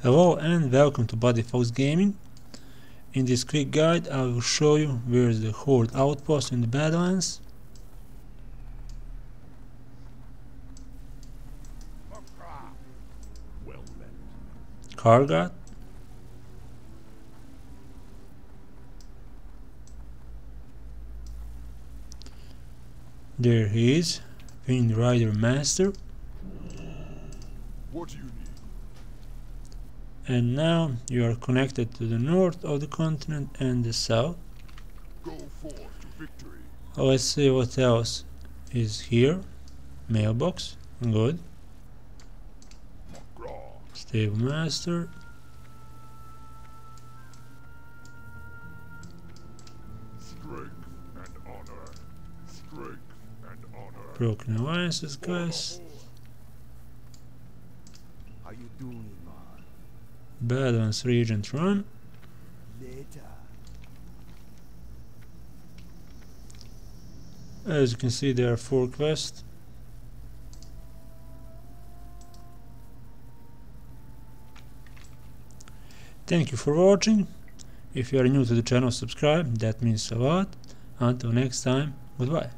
Hello and welcome to BloodyFox Gaming. In this quick guide I will show you where is the Horde outpost in the Badlands. Kargath. There he is, Wind Rider Master. What do you need? And now you are connected to the north of the continent and the south. Go forth to victory. Oh, let's see what else is here. Mailbox, good. Stable Master, Strength and honor. Strength and honor. Broken Alliances quest, How you doing, man? Badlands Reagent Run, As you can see there are four quests. Thank you for watching. If you are new to the channel subscribe, that means a lot. Until next time, goodbye.